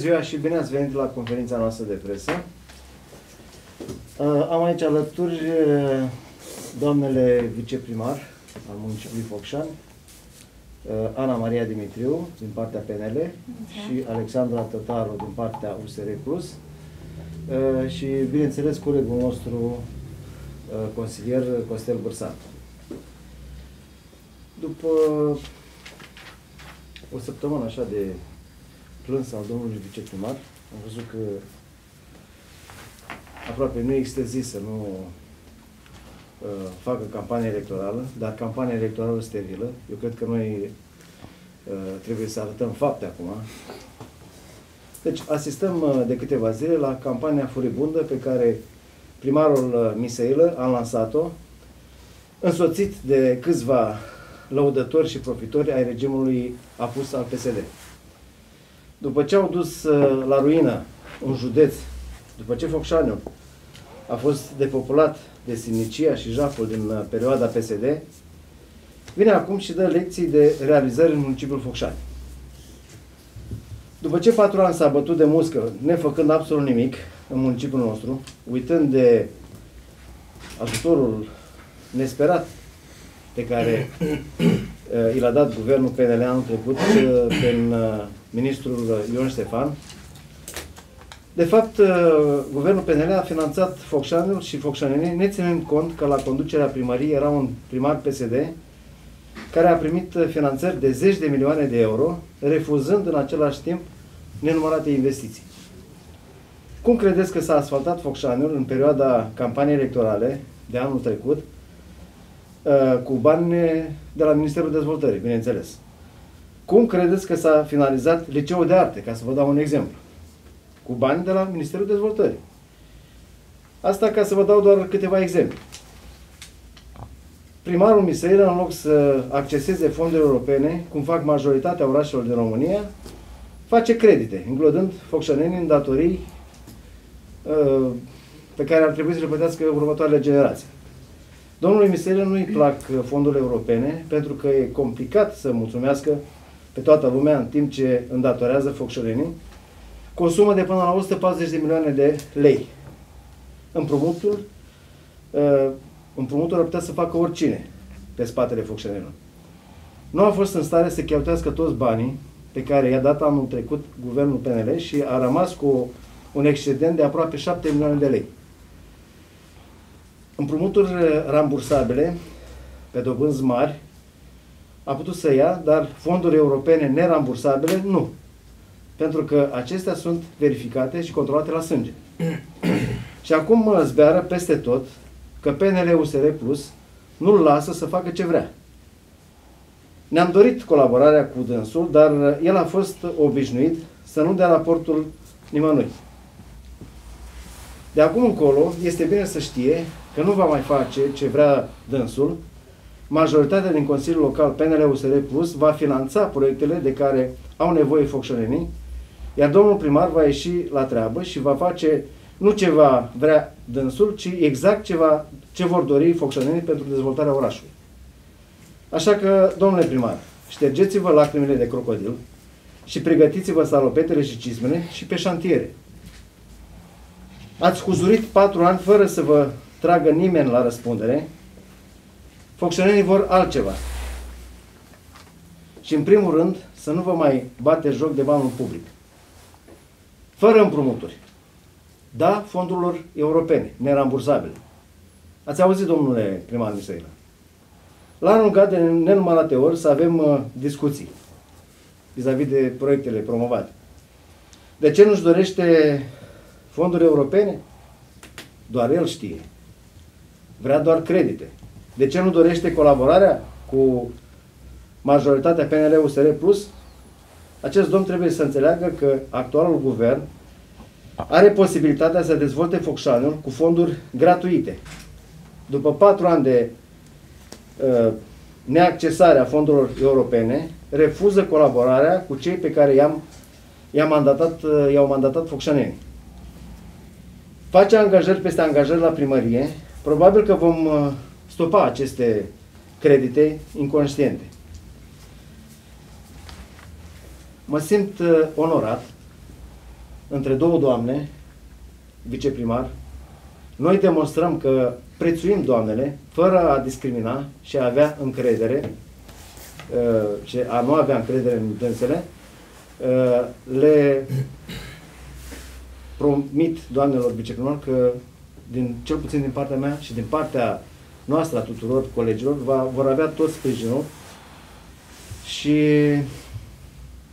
ziua și bine ați venit la conferința noastră de presă. Uh, am aici alături uh, doamnele viceprimar al municipiului Focșani, uh, Ana Maria Dimitriu din partea PNL okay. și Alexandra Tătaru din partea USR Plus și bineînțeles colegul nostru consilier Costel Bărsan. După o săptămână așa de plâns al domnului viceprimar. Am văzut că aproape nu există zi să nu uh, facă campanie electorală, dar campania electorală sterilă. Eu cred că noi uh, trebuie să arătăm fapte acum. Deci asistăm uh, de câteva zile la campania furibundă pe care primarul uh, Miseilă a lansat-o, însoțit de câțiva lăudători și profitori ai regimului apus al PSD. După ce au dus uh, la ruină un județ, după ce Focșaniu a fost depopulat de sinicia și jaful din uh, perioada PSD, vine acum și dă lecții de realizări în municipiul Focșani. După ce patru ani s-a bătut de muscă, nefăcând absolut nimic în municipiul nostru, uitând de ajutorul nesperat pe care uh, i l-a dat guvernul PNL anul trecut uh, prin uh, ministrul Ion Ștefan. De fapt, uh, guvernul PNL a finanțat Focșanul și Focșanenii, neținând cont că la conducerea primăriei era un primar PSD care a primit finanțări de zeci de milioane de euro, refuzând în același timp nenumărate investiții. Cum credeți că s-a asfaltat Focșanul în perioada campaniei electorale de anul trecut, uh, cu bani de la Ministerul Dezvoltării, bineînțeles? Cum credeți că s-a finalizat liceul de arte, ca să vă dau un exemplu? Cu bani de la Ministerul Dezvoltării. Asta ca să vă dau doar câteva exemple. Primarul Miseira, în loc să acceseze fonduri europene, cum fac majoritatea orașelor din România, face credite, înglodând focșănenii în datorii uh, pe care ar trebui să le plătească următoarele generații. Domnului Miseria nu-i plac fondurile europene, pentru că e complicat să mulțumească pe toată lumea în timp ce îndatorează focșorenii, cu o sumă de până la 140 de milioane de lei. Împrumutul, uh, împrumutul ar putea să facă oricine pe spatele focșorenilor. Nu a fost în stare să cheltuiască toți banii pe care i-a dat anul trecut guvernul PNL și a rămas cu un excedent de aproape 7 milioane de lei. Împrumuturi rambursabile pe dobânzi mari a putut să ia, dar fonduri europene nerambursabile nu. Pentru că acestea sunt verificate și controlate la sânge. și acum zbeară peste tot că PNL-USR Plus nu-l lasă să facă ce vrea. Ne-am dorit colaborarea cu dânsul, dar el a fost obișnuit să nu dea raportul nimănui. De acum încolo, este bine să știe că nu va mai face ce vrea dânsul, majoritatea din Consiliul Local PNL-USR Plus va finanța proiectele de care au nevoie focșorenii, iar domnul primar va ieși la treabă și va face nu ce va vrea dânsul, ci exact ce, va, ce vor dori focșorenii pentru dezvoltarea orașului. Așa că, domnule primar, ștergeți-vă lacrimile de crocodil și pregătiți-vă salopetele și cizmele și pe șantiere. Ați huzurit patru ani fără să vă tragă nimeni la răspundere, Foncționarii vor altceva. Și în primul rând, să nu vă mai bate joc de banul public. Fără împrumuturi. Da, fondurilor europene, nerambursabile. Ați auzit, domnule primar Miseila? La anul de nenumărate ori să avem uh, discuții vis-a-vis -vis de proiectele promovate. De ce nu-și dorește fonduri europene? Doar el știe. Vrea doar credite. De ce nu dorește colaborarea cu majoritatea PNL-USR Plus? Acest domn trebuie să înțeleagă că actualul guvern are posibilitatea să dezvolte Focșanul cu fonduri gratuite. După patru ani de uh, neaccesare a fondurilor europene, refuză colaborarea cu cei pe care i-am i-am mandatat, uh, i-au mandatat focșanenii. Face angajări peste angajări la primărie. Probabil că vom uh, stopa aceste credite inconștiente. Mă simt uh, onorat între două doamne, viceprimar. Noi demonstrăm că prețuim doamnele fără a discrimina și a avea încredere uh, și a nu avea încredere în dânsele. Uh, le promit doamnelor viceprimar că din, cel puțin din partea mea și din partea noastră a tuturor colegilor va, vor avea tot sprijinul și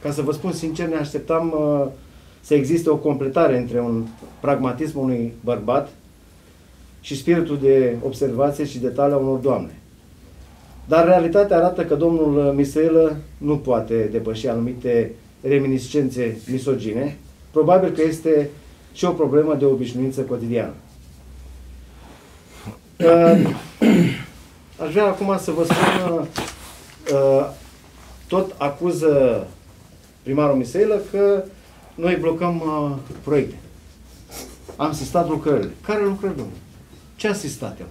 ca să vă spun sincer, ne așteptam uh, să existe o completare între un pragmatism unui bărbat și spiritul de observație și detaliu a unor doamne. Dar realitatea arată că domnul Misailă nu poate depăși anumite reminiscențe misogine. Probabil că este și o problemă de obișnuință cotidiană. Uh, aș vrea acum să vă spun, uh, tot acuză primarul Misailă că noi blocăm uh, proiecte. Am asistat lucrările. Care lucrări, domnule? Ce a asistat el?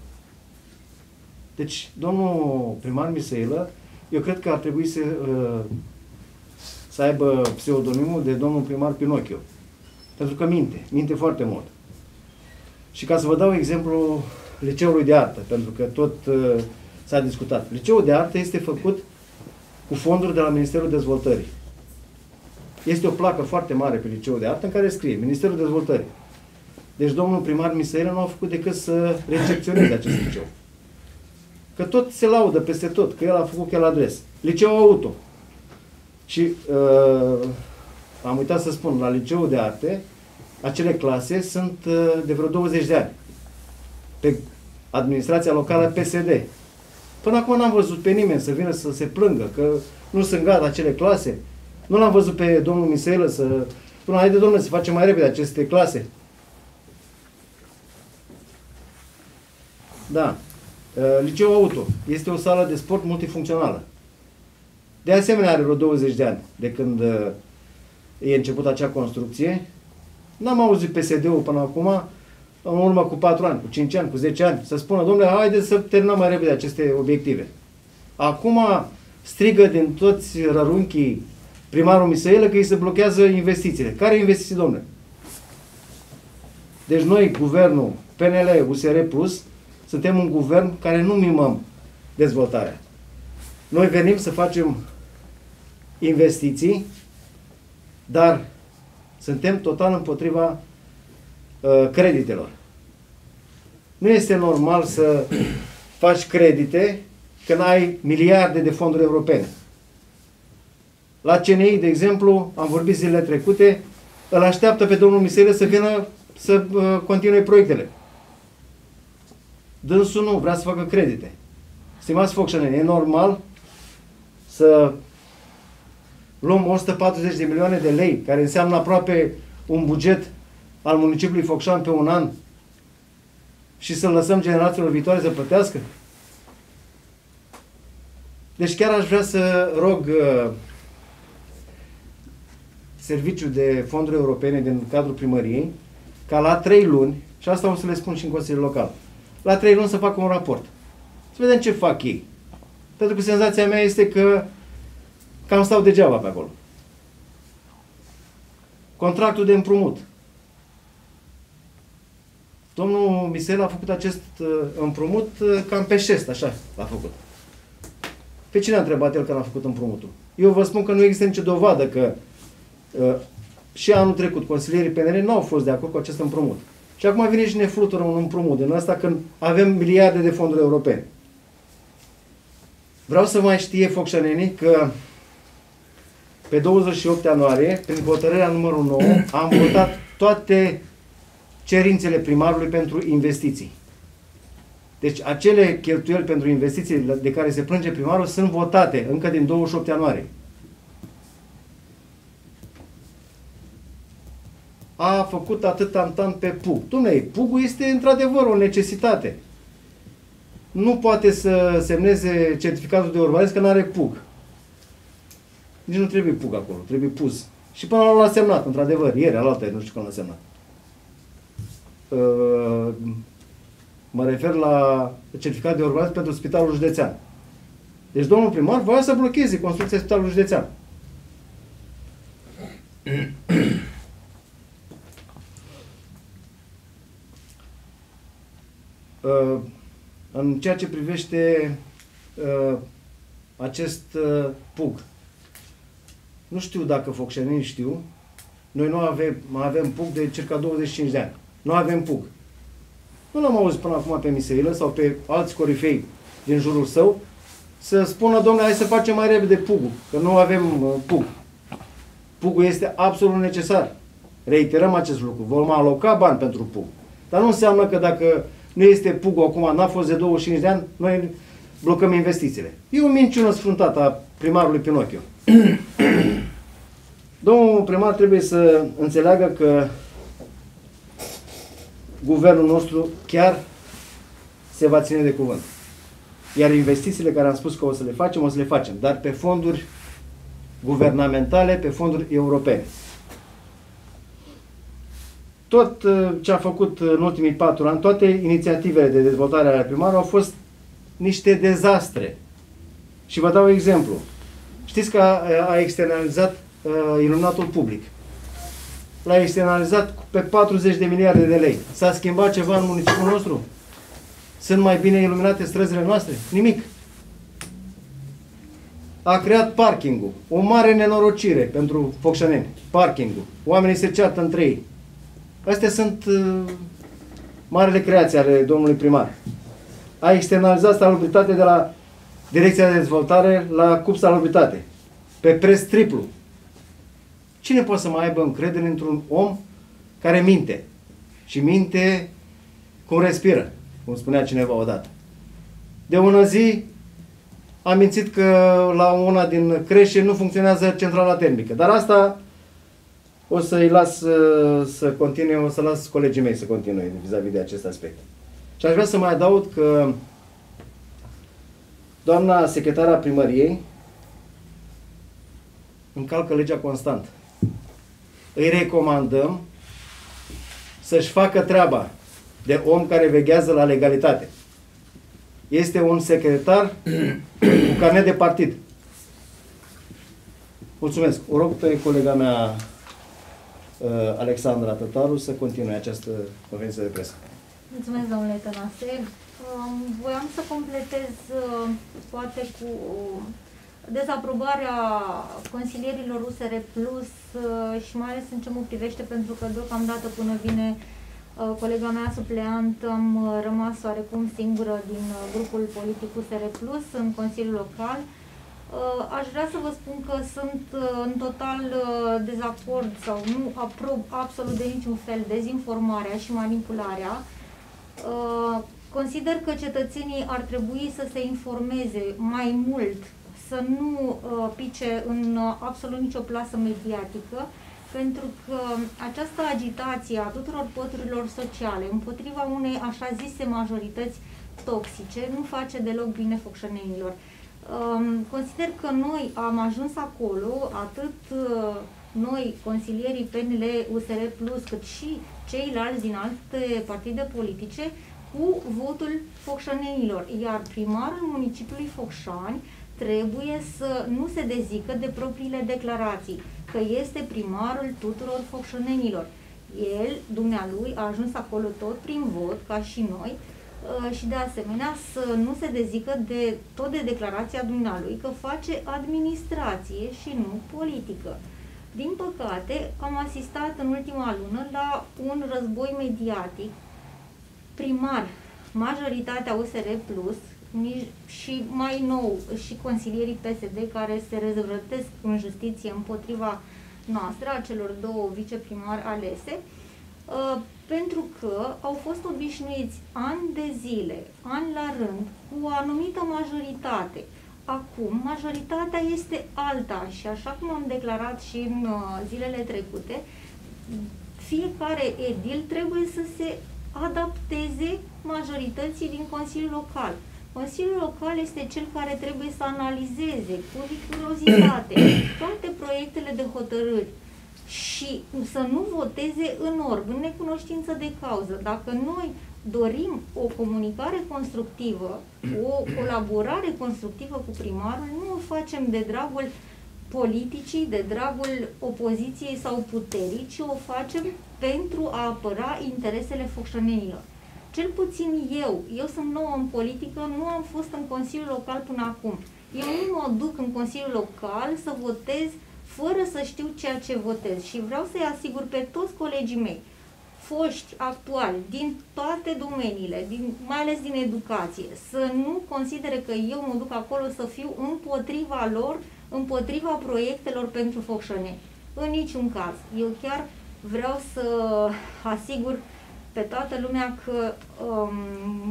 Deci, domnul primar Misailă, eu cred că ar trebui să, uh, să aibă pseudonimul de domnul primar Pinocchio. Pentru că minte, minte foarte mult. Și ca să vă dau exemplu liceului de artă, pentru că tot uh, s-a discutat. Liceul de artă este făcut cu fonduri de la Ministerul Dezvoltării. Este o placă foarte mare pe liceul de artă în care scrie Ministerul Dezvoltării. Deci domnul primar Misailă nu a făcut decât să recepționeze acest liceu. Că tot se laudă peste tot, că el a făcut el adres. Liceu auto. Și uh, am uitat să spun, la liceul de arte, acele clase sunt uh, de vreo 20 de ani. Pe administrația locală PSD. Până acum n-am văzut pe nimeni să vină să se plângă că nu sunt gata acele clase. Nu l-am văzut pe domnul Misailă să spună, haide domnule să facem mai repede aceste clase. Da. Uh, Liceu Auto este o sală de sport multifuncțională. De asemenea are vreo 20 de ani de când uh, e început acea construcție. N-am auzit PSD-ul până acum, în urmă cu 4 ani, cu 5 ani, cu 10 ani, să spună, domnule, haideți să terminăm mai repede aceste obiective. Acum strigă din toți rărunchii primarul Misailă că îi se blochează investițiile. Care investiții, domnule? Deci noi, guvernul PNL, USR Plus, suntem un guvern care nu mimăm dezvoltarea. Noi venim să facem investiții, dar suntem total împotriva uh, creditelor. Nu este normal să faci credite când ai miliarde de fonduri europene. La CNI, de exemplu, am vorbit zilele trecute, îl așteaptă pe domnul Misele să vină să uh, continue proiectele. Dânsul nu, vrea să facă credite. Stimați focșăneni, e normal să luăm 140 de milioane de lei, care înseamnă aproape un buget al municipiului Focșan pe un an și să lăsăm generațiilor viitoare să plătească? Deci chiar aș vrea să rog uh, serviciul de fonduri europene din cadrul primăriei ca la trei luni, și asta o să le spun și în Consiliul Local, la trei luni să facă un raport. Să vedem ce fac ei. Pentru că senzația mea este că cam stau degeaba pe acolo. Contractul de împrumut. Domnul Misel a făcut acest uh, împrumut uh, cam pe șest, așa l-a făcut. Pe cine a întrebat el că l-a făcut împrumutul? Eu vă spun că nu există nicio dovadă că uh, și anul trecut consilierii PNL nu au fost de acord cu acest împrumut. Și acum vine și ne flutură un împrumut din asta când avem miliarde de fonduri europene. Vreau să mai știe focșanenii că pe 28 ianuarie, prin hotărârea numărul 9, am votat toate cerințele primarului pentru investiții. Deci acele cheltuieli pentru investiții de care se plânge primarul sunt votate încă din 28 ianuarie. a făcut atât tantan pe PUG. Dumnezeu, PUG-ul este într-adevăr o necesitate. Nu poate să semneze certificatul de urbanism că nu are PUG. Nici nu trebuie PUG acolo, trebuie pus. Și până la l-a semnat, într-adevăr, ieri, alaltă, nu știu când l-a semnat mă refer la certificat de urbanism pentru spitalul județean. Deci domnul primar voia să blocheze construcția spitalului județean. Uh, în ceea ce privește uh, acest uh, pug. Nu știu dacă focșenii știu, noi nu avem, avem pug de circa 25 de ani. Nu avem PUG. Nu l-am auzit până acum pe Miseilă sau pe alți corifei din jurul său să spună, domnule, hai să facem mai repede PUG-ul, că nu avem uh, PUG. PUG-ul este absolut necesar. Reiterăm acest lucru. Vom aloca bani pentru PUG. Dar nu înseamnă că dacă nu este PUG acum, n-a fost de 25 de ani, noi blocăm investițiile. E o minciună sfruntată a primarului Pinocchio. Domnul primar trebuie să înțeleagă că guvernul nostru chiar se va ține de cuvânt. Iar investițiile care am spus că o să le facem, o să le facem, dar pe fonduri guvernamentale, pe fonduri europene. Tot uh, ce a făcut în ultimii patru ani, toate inițiativele de dezvoltare ale primarului au fost niște dezastre. Și vă dau exemplu. Știți că a, a externalizat uh, iluminatul public. L-a externalizat pe 40 de miliarde de lei. S-a schimbat ceva în municipiul nostru? Sunt mai bine iluminate străzile noastre? Nimic. A creat parkingul. O mare nenorocire pentru focșaneni. Parkingul. Oamenii se ceartă între ei. Astea sunt uh, marele creații ale domnului primar. A externalizat salubritate de la Direcția de Dezvoltare la CUP Salubritate. Pe preț triplu. Cine poate să mai aibă încredere într-un om care minte? Și minte cum respiră, cum spunea cineva odată. De ună zi am mințit că la una din creșe nu funcționează centrala termică. Dar asta o să-i las uh, să continue, o să las colegii mei să continue vis-a-vis de acest aspect. Și aș vrea să mai adaug că doamna secretara primăriei încalcă legea constant. Îi recomandăm să-și facă treaba de om care veghează la legalitate. Este un secretar cu carnet de partid. Mulțumesc. O rog pe colega mea Uh, Alexandra Tătaru să continue această conferință de presă. Mulțumesc, domnule Tănase. Um, voiam să completez uh, poate cu dezaprobarea consilierilor USR Plus uh, și mai ales în ce mă privește pentru că deocamdată până vine colega mea supleant am rămas oarecum singură din grupul politic USR Plus în Consiliul Local. Uh, aș vrea să vă spun că sunt uh, în total uh, dezacord sau nu aprob absolut de niciun fel dezinformarea și manipularea. Consider că cetățenii ar trebui să se informeze mai mult, să nu pice în absolut nicio plasă mediatică, pentru că această agitație a tuturor păturilor sociale împotriva unei așa zise majorități toxice nu face deloc bine focșănenilor. Consider că noi am ajuns acolo, atât uh, noi, consilierii PNL, USR Plus, cât și ceilalți din alte partide politice, cu votul focșanenilor. Iar primarul municipiului Focșani trebuie să nu se dezică de propriile declarații, că este primarul tuturor focșanenilor. El, dumnealui, a ajuns acolo tot prin vot, ca și noi, Uh, și de asemenea să nu se dezică de tot de declarația dumnealui că face administrație și nu politică. Din păcate, am asistat în ultima lună la un război mediatic primar, majoritatea USR Plus și mai nou și consilierii PSD care se răzvrătesc în justiție împotriva noastră, a celor două viceprimari alese, uh, pentru că au fost obișnuiți ani de zile, ani la rând, cu o anumită majoritate. Acum, majoritatea este alta și așa cum am declarat și în uh, zilele trecute, fiecare edil trebuie să se adapteze majorității din Consiliul Local. Consiliul Local este cel care trebuie să analizeze cu rigurozitate toate proiectele de hotărâri și să nu voteze în orb, în necunoștință de cauză. Dacă noi dorim o comunicare constructivă, o colaborare constructivă cu primarul, nu o facem de dragul politicii, de dragul opoziției sau puterii, ci o facem pentru a apăra interesele focșănenilor. Cel puțin eu, eu sunt nouă în politică, nu am fost în Consiliul Local până acum. Eu nu mă duc în Consiliul Local să votez fără să știu ceea ce votez și vreau să-i asigur pe toți colegii mei, foști, actuali, din toate domeniile, din, mai ales din educație, să nu considere că eu mă duc acolo să fiu împotriva lor, împotriva proiectelor pentru Focșăneni. În niciun caz. Eu chiar vreau să asigur pe toată lumea că um,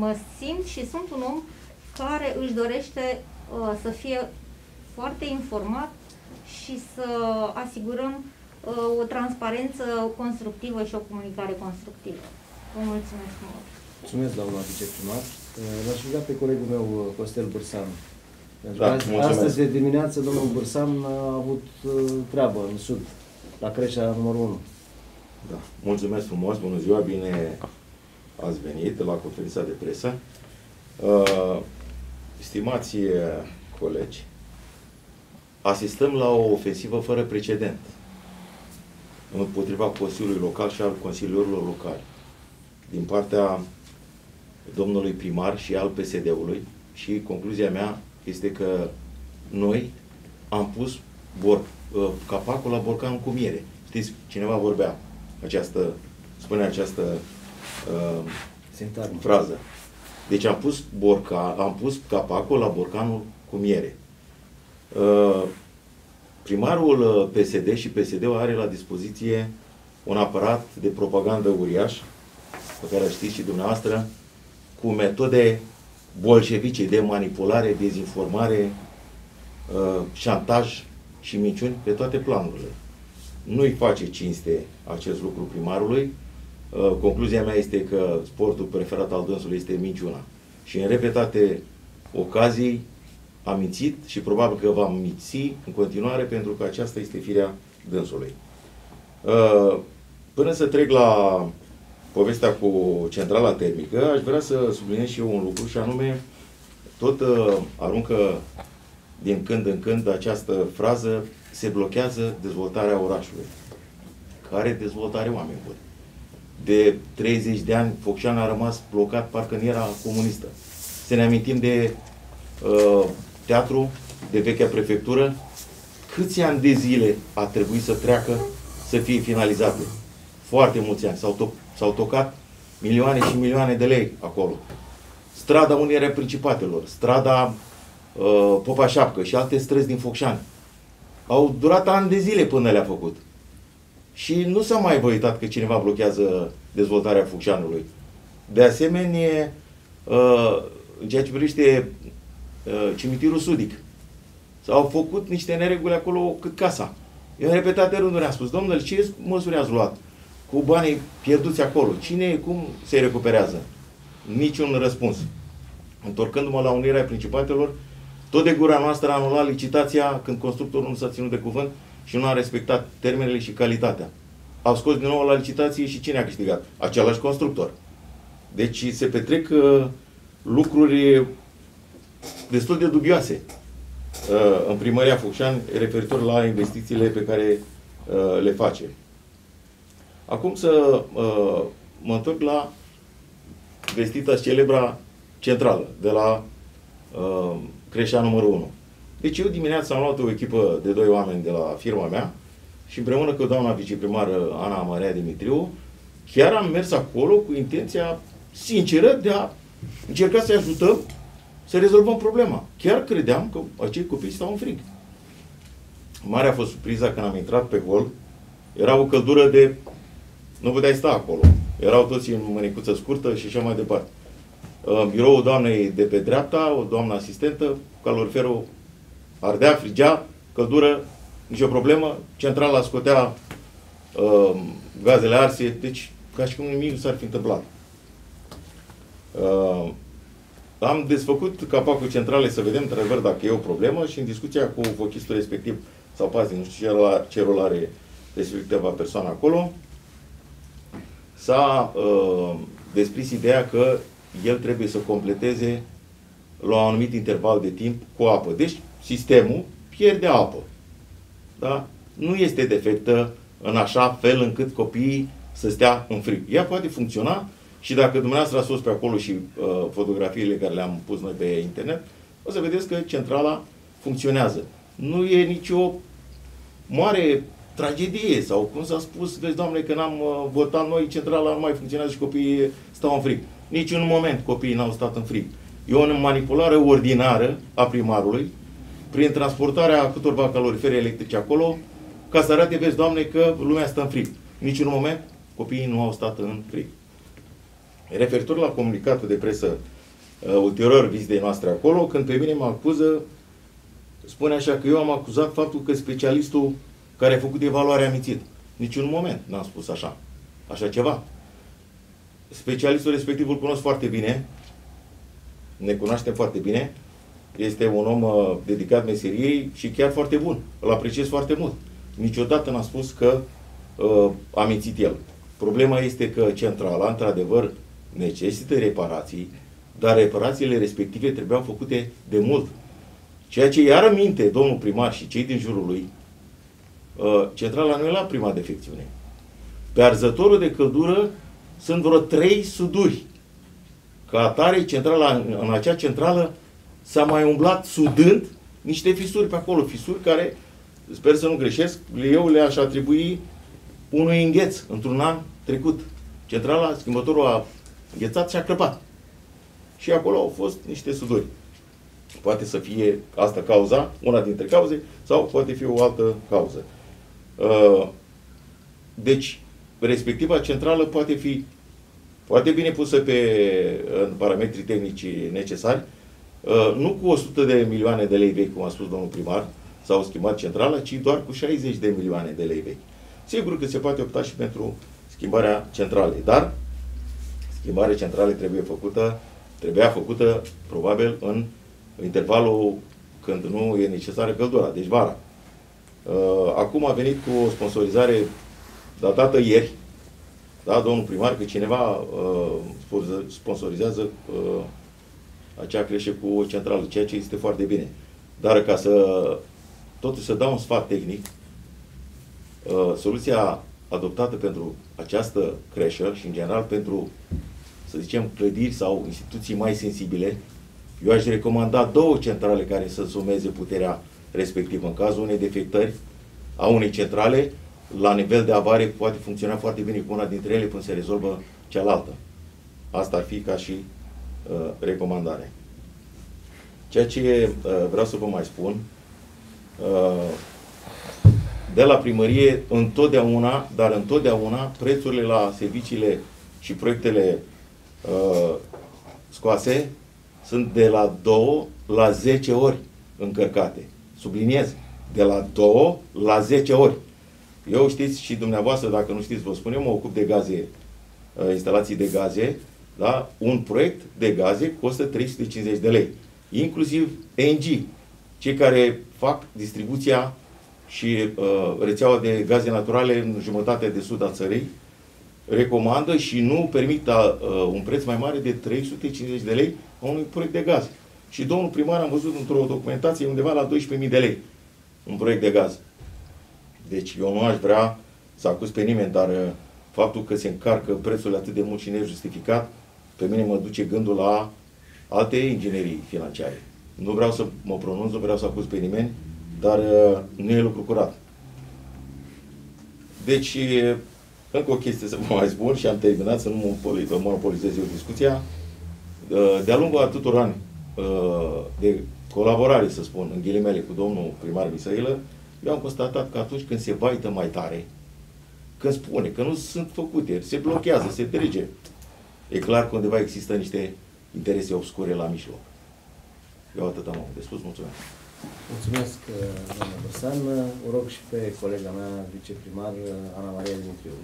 mă simt și sunt un om care își dorește uh, să fie foarte informat și să asigurăm uh, o transparență constructivă și o comunicare constructivă. Vă mulțumesc mult! Mulțumesc, doamna viceprimar. Uh, l-aș ruga pe colegul meu, uh, Costel Bursan. Da, Azi, mulțumesc. astăzi de dimineață, domnul Bursan a avut uh, treabă în sud, la creșterea numărul 1. Da. Mulțumesc frumos, bună ziua, bine ați venit la conferința de presă. Uh, stimați uh, colegi, asistăm la o ofensivă fără precedent împotriva Consiliului Local și al Consilierilor Locali din partea domnului primar și al PSD-ului și concluzia mea este că noi am pus bor, uh, capacul la borcanul cu miere. Știți, cineva vorbea această, spune această uh, Sintagmă. frază. Deci am pus, borca, am pus capacul la borcanul cu miere. Uh, primarul uh, PSD și PSD-ul are la dispoziție un aparat de propagandă uriaș, pe care îl știți și dumneavoastră, cu metode bolșevice de manipulare, dezinformare, uh, șantaj și minciuni pe toate planurile. Nu-i face cinste acest lucru primarului. Uh, Concluzia mea este că sportul preferat al dânsului este minciuna. Și în repetate ocazii a mințit și probabil că va minți în continuare pentru că aceasta este firea dânsului. Uh, Până să trec la povestea cu centrala termică, aș vrea să subliniez și eu un lucru și anume tot uh, aruncă din când în când această frază se blochează dezvoltarea orașului. Care dezvoltare oameni buni? De 30 de ani Focșani a rămas blocat parcă în era comunistă. Să ne amintim de uh, teatru, de vechea prefectură, câți ani de zile a trebuit să treacă să fie finalizate? Foarte mulți ani. S-au, to- s-au tocat milioane și milioane de lei acolo. Strada Unirea Principatelor, strada uh, Popa Șapcă și alte străzi din Focșani. Au durat ani de zile până le-a făcut. Și nu s-a mai văitat că cineva blochează dezvoltarea Focșanului. De asemenea, uh, în ceea ce privește uh, cimitirul sudic, s-au făcut niște nereguli acolo cât casa. Eu în repetate rânduri am spus, domnule, ce măsuri ați luat cu banii pierduți acolo? Cine, cum se recuperează? Niciun răspuns. Întorcându-mă la unirea principatelor, tot de gura noastră a anulat licitația când constructorul nu s-a ținut de cuvânt și nu a respectat termenele și calitatea. Au scos din nou la licitație și cine a câștigat? Același constructor. Deci se petrec uh, lucruri destul de dubioase uh, în primăria Focșani referitor la investițiile pe care uh, le face. Acum să uh, mă întorc la vestita celebra centrală de la uh, creșa numărul 1. Deci eu dimineața am luat o echipă de doi oameni de la firma mea și împreună cu doamna viceprimară Ana Maria Dimitriu, chiar am mers acolo cu intenția sinceră de a încerca să ajutăm să rezolvăm problema. Chiar credeam că acei copii stau în frig. Mare a fost surpriza când am intrat pe hol. Era o căldură de... Nu puteai sta acolo. Erau toți în mânicuță scurtă și așa mai departe. Uh, Biroul doamnei de pe dreapta, o doamnă asistentă, caloriferul ardea, frigea, căldură, nicio problemă. Centrala scotea uh, gazele arse, deci ca și cum nimic nu s-ar fi întâmplat. Uh, am desfăcut capacul centrale să vedem, într-adevăr, dacă e o problemă și în discuția cu fochistul respectiv sau paznic, nu știu ce rol- ce rol are respectiva persoană acolo, s-a uh, desprins ideea că el trebuie să completeze la un anumit interval de timp cu apă. Deci, sistemul pierde apă. Da? Nu este defectă în așa fel încât copiii să stea în frig. Ea poate funcționa Și dacă dumneavoastră ați fost pe acolo și uh, fotografiile care le-am pus noi pe internet, o să vedeți că centrala funcționează. Nu e nicio mare tragedie sau, cum s-a spus, vezi, doamne, că n-am uh, votat noi, centrala nu mai funcționează și copiii stau în frig. Niciun moment copiii n-au stat în frig. E o manipulare ordinară a primarului prin transportarea câtorva calorifere electrice acolo, ca să arate, vezi, Doamne, că lumea stă în frig. Niciun moment copiii nu au stat în frig. Referitor la comunicatul de presă uh, ulterior vizitei noastre acolo, când pe mine mă acuză, spune așa că eu am acuzat faptul că specialistul care a făcut evaluarea a mințit. Niciun moment n-am spus așa. Așa ceva. Specialistul respectiv îl cunosc foarte bine, ne cunoaștem foarte bine, este un om uh, dedicat meseriei și chiar foarte bun. Îl apreciez foarte mult. Niciodată n-a spus că uh, a mințit el. Problema este că centrala, într-adevăr, necesită reparații, dar reparațiile respective trebuiau făcute de mult. Ceea ce iară minte domnul primar și cei din jurul lui, uh, centrala nu e la prima defecțiune. Pe arzătorul de căldură sunt vreo trei suduri. Ca atare, centrala, în acea centrală s-a mai umblat sudând niște fisuri pe acolo, fisuri care, sper să nu greșesc, eu le-aș atribui unui îngheț într-un an trecut. Centrala, schimbătorul a înghețat și a crăpat. Și acolo au fost niște suduri. Poate să fie asta cauza, una dintre cauze, sau poate fi o altă cauză. Uh, deci, respectiva centrală poate fi foarte bine pusă pe, în parametrii tehnici necesari, uh, nu cu 100 de milioane de lei vechi, cum a spus domnul primar, s-au schimbat centrala, ci doar cu 60 de milioane de lei vechi. Sigur că se poate opta și pentru schimbarea centralei, dar schimbarea centralei trebuie făcută, trebuia făcută probabil în intervalul când nu e necesară căldura, deci vara. Uh, acum a venit cu o sponsorizare datată ieri, da, domnul primar, că cineva uh, sponsorizează uh, acea crește cu o centrală, ceea ce este foarte bine. Dar ca să totuși să dau un sfat tehnic, uh, soluția adoptată pentru această creșă și în general pentru, să zicem, clădiri sau instituții mai sensibile, eu aș recomanda două centrale care să sumeze puterea respectivă. În cazul unei defectări a unei centrale, la nivel de avare poate funcționa foarte bine cu una dintre ele până se rezolvă cealaltă. Asta ar fi ca și uh, recomandare. Ceea ce uh, vreau să vă mai spun, uh, de la primărie, întotdeauna, dar întotdeauna, prețurile la serviciile și proiectele uh, scoase sunt de la 2 la 10 ori încărcate. Subliniez, de la 2 la 10 ori. Eu știți și dumneavoastră, dacă nu știți, vă spun, eu mă ocup de gaze, uh, instalații de gaze, da? Un proiect de gaze costă 350 de lei, inclusiv NG, cei care fac distribuția și uh, rețeaua de gaze naturale în jumătatea de sud a țării, recomandă și nu permit uh, un preț mai mare de 350 de lei a unui proiect de gaz. Și domnul primar am văzut într-o documentație undeva la 12.000 de lei un proiect de gaz. Deci eu nu aș vrea să acuz pe nimeni, dar uh, faptul că se încarcă prețul atât de mult și nejustificat, pe mine mă duce gândul la alte inginerii financiare. Nu vreau să mă pronunț, nu vreau să acuz pe nimeni, dar uh, nu e lucru curat. Deci, încă o chestie să vă mai spun și am terminat să nu mă monopolizez eu discuția. Uh, de-a lungul atâtor ani de colaborare, să spun, în ghilimele, cu domnul primar Misailă, eu am constatat că atunci când se vaită mai tare, când spune că nu sunt făcute, se blochează, se trece, e clar că undeva există niște interese obscure la mijloc. Eu atât am de spus. Mulțumesc. Mulțumesc, doamna Băsan. O rog și pe colega mea, viceprimar, Ana Maria Dimitriu.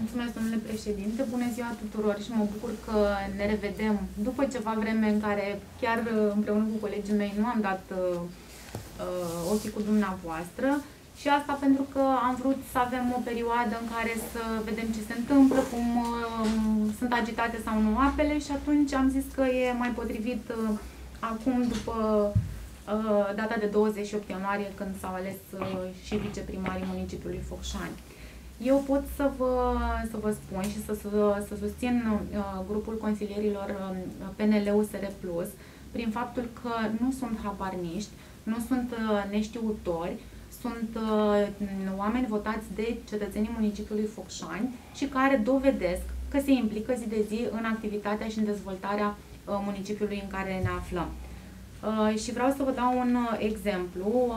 Mulțumesc, domnule președinte. Bună ziua tuturor și mă bucur că ne revedem după ceva vreme în care chiar împreună cu colegii mei nu am dat uh, uh, ochii cu dumneavoastră și asta pentru că am vrut să avem o perioadă în care să vedem ce se întâmplă, cum uh, sunt agitate sau nu apele și atunci am zis că e mai potrivit uh, acum după uh, data de 28 ianuarie când s-au ales uh, și viceprimarii municipiului Focșani. Eu pot să vă, să vă spun și să, să, să susțin uh, grupul consilierilor uh, PNL-USR Plus prin faptul că nu sunt habarniști, nu sunt uh, neștiutori, sunt uh, oameni votați de cetățenii municipiului Focșani și care dovedesc că se implică zi de zi în activitatea și în dezvoltarea uh, municipiului în care ne aflăm. Uh, și vreau să vă dau un uh, exemplu. Uh,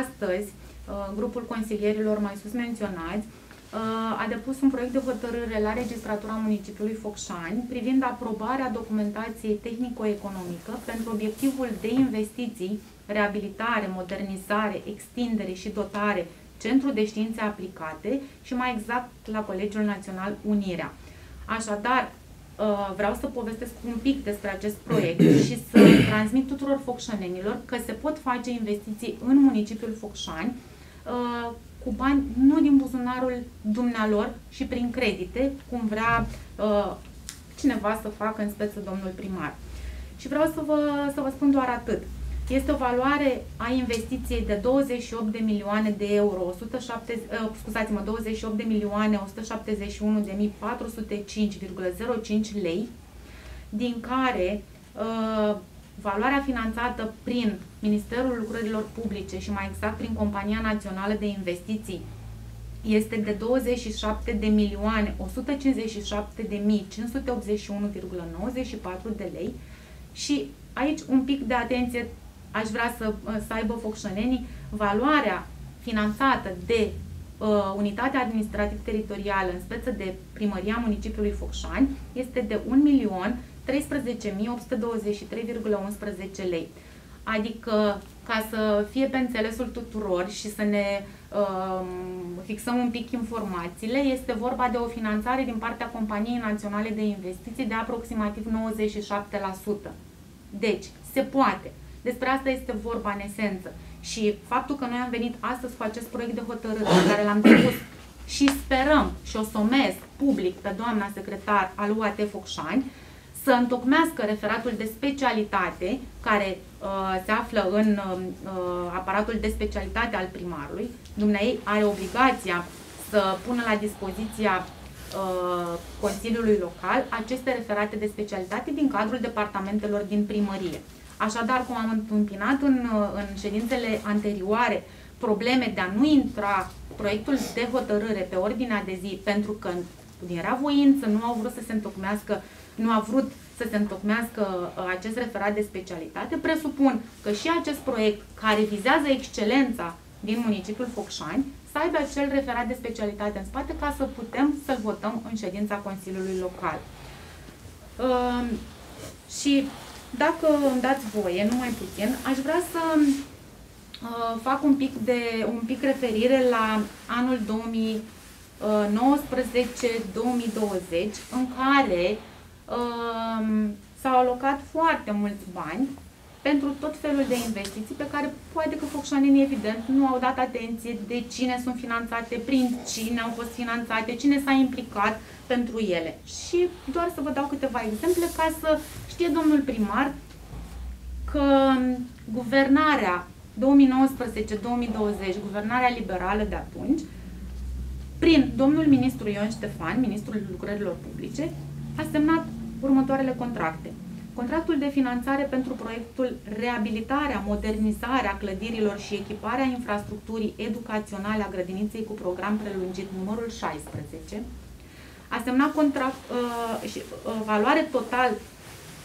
astăzi, uh, grupul consilierilor mai sus menționați uh, a depus un proiect de hotărâre la registratura municipiului Focșani privind aprobarea documentației tehnico-economică pentru obiectivul de investiții reabilitare, modernizare, extindere și dotare, Centru de Științe Aplicate și mai exact la Colegiul Național Unirea. Așadar, uh, vreau să povestesc un pic despre acest proiect și să transmit tuturor focșanenilor că se pot face investiții în municipiul Focșani uh, cu bani nu din buzunarul dumnealor și prin credite, cum vrea uh, cineva să facă în speță domnul primar. Și vreau să vă, să vă spun doar atât. Este o valoare a investiției de 28 de milioane de euro, 170, uh, scuzați-mă, 28 de milioane 171 de mii 405,05 lei, din care uh, valoarea finanțată prin Ministerul Lucrărilor Publice și mai exact prin Compania Națională de Investiții este de 27 de milioane 157 de mii 581,94 de lei. Și aici un pic de atenție aș vrea să, să aibă focșănenii, valoarea finanțată de uh, unitatea administrativ-teritorială în speță de primăria municipiului Focșani este de 1.013.823,11 lei. Adică, ca să fie pe înțelesul tuturor și să ne uh, fixăm un pic informațiile, este vorba de o finanțare din partea Companiei Naționale de Investiții de aproximativ 97%. Deci, se poate. Despre asta este vorba în esență. Și faptul că noi am venit astăzi cu acest proiect de hotărâre pe care l-am depus și sperăm și o somesc public pe doamna secretar al UAT Focșani să întocmească referatul de specialitate care uh, se află în uh, aparatul de specialitate al primarului. Dumnezeu are obligația să pună la dispoziția uh, Consiliului Local aceste referate de specialitate din cadrul departamentelor din primărie. Așadar, cum am întâmpinat în, în ședințele anterioare probleme de a nu intra proiectul de hotărâre pe ordinea de zi pentru că din era voință, nu au vrut să se întocmească, nu a vrut să se întocmească uh, acest referat de specialitate, presupun că și acest proiect care vizează excelența din municipiul Focșani să aibă acel referat de specialitate în spate ca să putem să-l votăm în ședința Consiliului Local. Uh, și dacă îmi dați voie, nu mai puțin, aș vrea să uh, fac un pic, de, un pic referire la anul 2019-2020, în care uh, s-au alocat foarte mulți bani pentru tot felul de investiții pe care poate că focșanenii, evident, nu au dat atenție de cine sunt finanțate, prin cine au fost finanțate, cine s-a implicat pentru ele. Și doar să vă dau câteva exemple ca să știe domnul primar că guvernarea 2019-2020, guvernarea liberală de atunci, prin domnul ministru Ion Ștefan, ministrul lucrărilor publice, a semnat următoarele contracte. Contractul de finanțare pentru proiectul Reabilitarea, modernizarea clădirilor și echiparea infrastructurii educaționale a grădiniței cu program prelungit numărul 16. A semnat contract uh, și uh, valoare total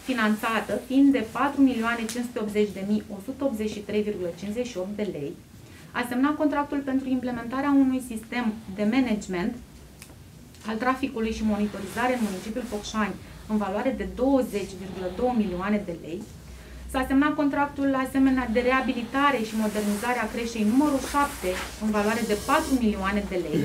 finanțată fiind de 4.580.183,58 de lei, a semnat contractul pentru implementarea unui sistem de management al traficului și monitorizare în municipiul Focșani în valoare de 20,2 milioane de lei, S-a semnat contractul asemenea de reabilitare și modernizare a creșei numărul 7 în valoare de 4 milioane de lei.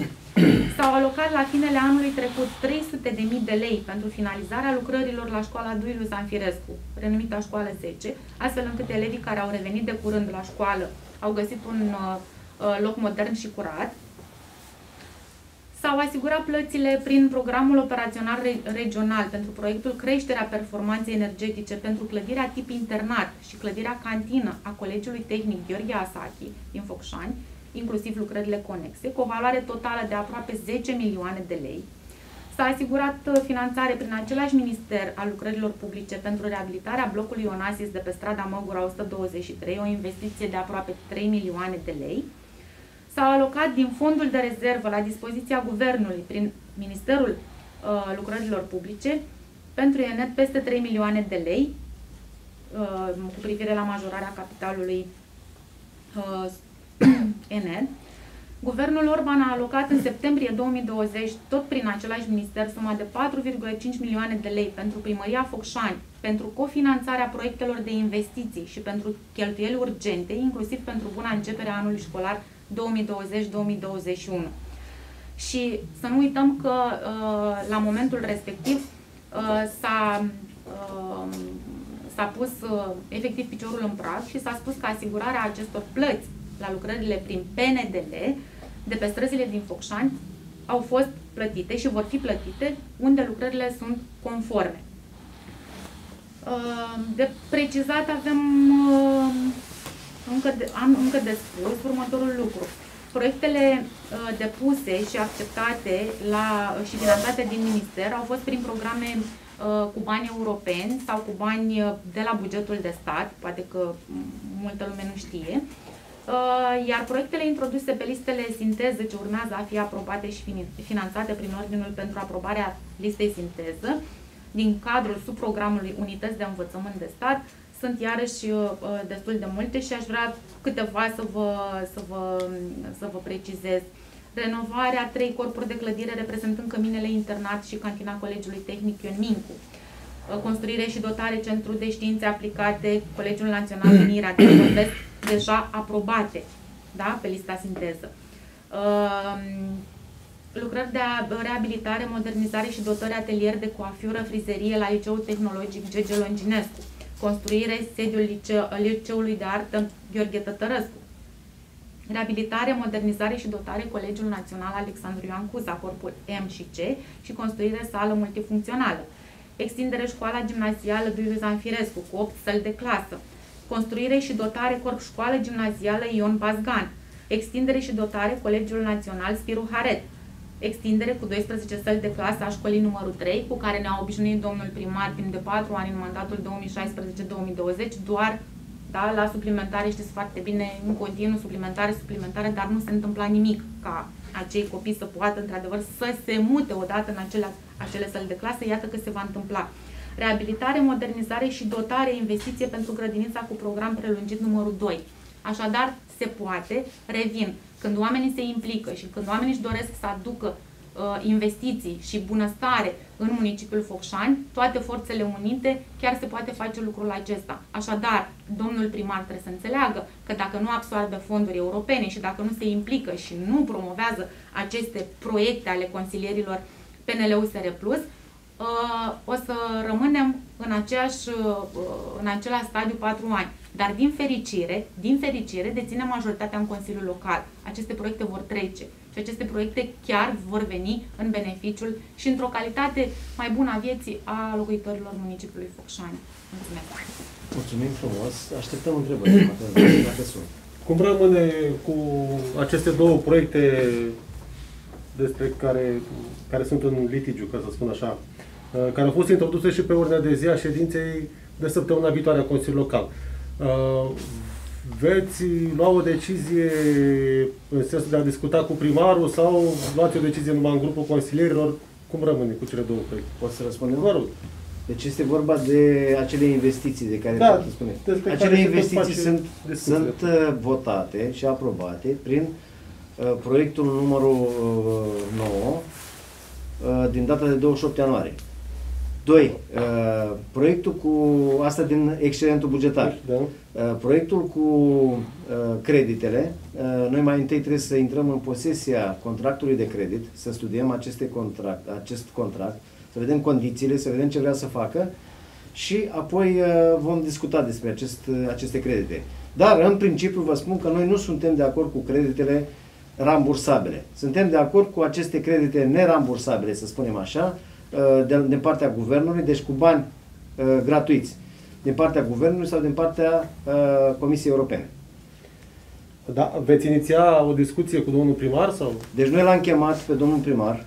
S-au alocat la finele anului trecut 300 de mii de lei pentru finalizarea lucrărilor la școala Duilu Zanfirescu, renumita școală 10, astfel încât elevii care au revenit de curând la școală au găsit un uh, uh loc modern și curat. S-au asigurat plățile prin programul operațional regional pentru proiectul Creșterea performanței energetice pentru clădirea tip internat și clădirea cantină a Colegiului Tehnic Gheorghe Asachi din Focșani, inclusiv lucrările conexe, cu o valoare totală de aproape 10 milioane de lei. S-a asigurat uh, finanțare prin același minister al lucrărilor publice pentru reabilitarea blocului Ionasis de pe strada Măgura 123, o investiție de aproape 3 milioane de lei. S-au alocat din fondul de rezervă la dispoziția guvernului prin Ministerul uh, Lucrărilor Publice pentru ENET peste 3 milioane de lei uh, cu privire la majorarea capitalului uh, ENET. Guvernul Orban a alocat în septembrie 2020, tot prin același minister, suma de 4,5 milioane de lei pentru primăria Focșani, pentru cofinanțarea proiectelor de investiții și pentru cheltuieli urgente, inclusiv pentru buna începere a anului școlar 2020-2021. Și să nu uităm că uh, la momentul respectiv uh, s-a uh, s-a pus efectiv piciorul în prag și s-a spus că asigurarea acestor plăți la lucrările prin PNDL de pe străzile din Focșani au fost plătite și vor fi plătite unde lucrările sunt conforme. De precizat avem încă de, am încă de spus următorul lucru. Proiectele uh, depuse și acceptate la, și finanțate din minister au fost prin programe uh, cu bani europeni sau cu bani uh, de la bugetul de stat, poate că multă lume nu știe, uh, iar proiectele introduse pe listele sinteză ce urmează a fi aprobate și finanțate prin ordinul pentru aprobarea listei sinteză din cadrul subprogramului Unități de Învățământ de Stat sunt iarăși uh, destul de multe și aș vrea câteva să vă, să vă, să vă precizez. Renovarea trei corpuri de clădire reprezentând căminele internat și cantina Colegiului Tehnic Ion Mincu. Uh, construire și dotare Centru de Științe Aplicate, Colegiul Național Venirea, de vorbesc deja aprobate da? pe lista sinteză. Uh, lucrări de reabilitare, modernizare și dotări atelier de coafiură, frizerie la Liceul Tehnologic Gege Longinescu construire sediul liceu, Liceului de Artă Gheorghe Tătărăscu, reabilitare, modernizare și dotare Colegiul Național Alexandru Ioan Cuza, corpul M și C și construire sală multifuncțională, extindere școala gimnazială Duiu Zanfirescu cu 8 săli de clasă, construire și dotare corp școală gimnazială Ion Bazgan, extindere și dotare Colegiul Național Spiru Haret, extindere cu 12 săli de clasă a școlii numărul 3, cu care ne-a obișnuit domnul primar timp de 4 ani în mandatul 2016-2020, doar da, la suplimentare, știți foarte bine, în continuu, suplimentare, suplimentare, dar nu se întâmpla nimic ca acei copii să poată, într-adevăr, să se mute odată în acele, acele săli de clasă, iată că se va întâmpla. Reabilitare, modernizare și dotare, investiție pentru grădinița cu program prelungit numărul 2. Așadar, se poate, revin, când oamenii se implică și când oamenii își doresc să aducă uh, investiții și bunăstare în municipiul Focșani, toate forțele unite, chiar se poate face lucrul acesta. Așadar, domnul primar trebuie să înțeleagă că dacă nu absorbe fonduri europene și dacă nu se implică și nu promovează aceste proiecte ale consilierilor PNL-USR+, uh, o să rămânem în, aceeași, uh, în același stadiu patru ani. Dar din fericire, din fericire, deține majoritatea în Consiliul Local. Aceste proiecte vor trece și aceste proiecte chiar vor veni în beneficiul și într-o calitate mai bună a vieții a locuitorilor municipiului Focșani. Mulțumesc! Mulțumim frumos! Așteptăm întrebări, dacă sunt. Cum rămâne cu aceste două proiecte despre care, care sunt în litigiu, ca să spun așa, uh, care au fost introduse și pe ordinea de zi a ședinței de săptămâna viitoare a Consiliului Local. Uh, veți lua o decizie în sensul de a discuta cu primarul sau luați o decizie numai în grupul consilierilor? Cum rămâne cu cele două proiecte? Pot să răspundem? Vă rog. Deci este vorba de acele investiții de care da, spune. Acele investiții sunt, sunt uh, votate și aprobate prin uh, proiectul numărul uh, 9 uh, din data de 28 ianuarie. Doi, uh, proiectul cu asta din excedentul bugetar. Da. Uh, proiectul cu uh, creditele, uh, noi mai întâi trebuie să intrăm în posesia contractului de credit, să studiem aceste contract, acest contract, să vedem condițiile, să vedem ce vrea să facă și apoi uh, vom discuta despre acest, uh, aceste credite. Dar, în principiu, vă spun că noi nu suntem de acord cu creditele rambursabile. Suntem de acord cu aceste credite nerambursabile, să spunem așa, Uh, de, din partea guvernului, deci cu bani uh, gratuiți din partea guvernului sau din partea uh, Comisiei Europene. Da, veți iniția o discuție cu domnul primar sau? Deci noi l-am chemat pe domnul primar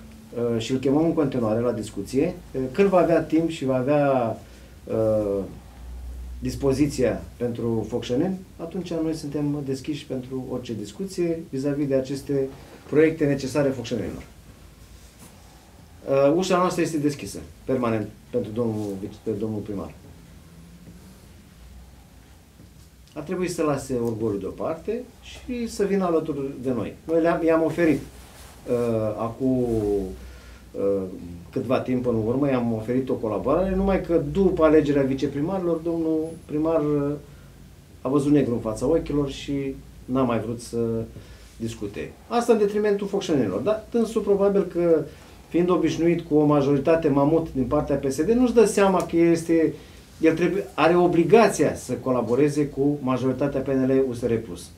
uh, și îl chemăm în continuare la discuție. Uh, Când va avea timp și va avea uh, dispoziția pentru Focșăneni, atunci noi suntem deschiși pentru orice discuție vis-a-vis de aceste proiecte necesare Focșănenilor. Uh, ușa noastră este deschisă, permanent, pentru domnul, vice- pe domnul primar. A trebuit să lase orgoliul deoparte și să vină alături de noi. Noi le-am, i-am oferit uh, acum uh, câtva timp în urmă, i-am oferit o colaborare, numai că după alegerea viceprimarilor, domnul primar uh, a văzut negru în fața ochilor și n-a mai vrut să discute. Asta în detrimentul focșenilor. Dar dânsul probabil că fiind obișnuit cu o majoritate mamut din partea PSD, nu-și dă seama că este, el trebuie, are obligația să colaboreze cu majoritatea PNL USR Plus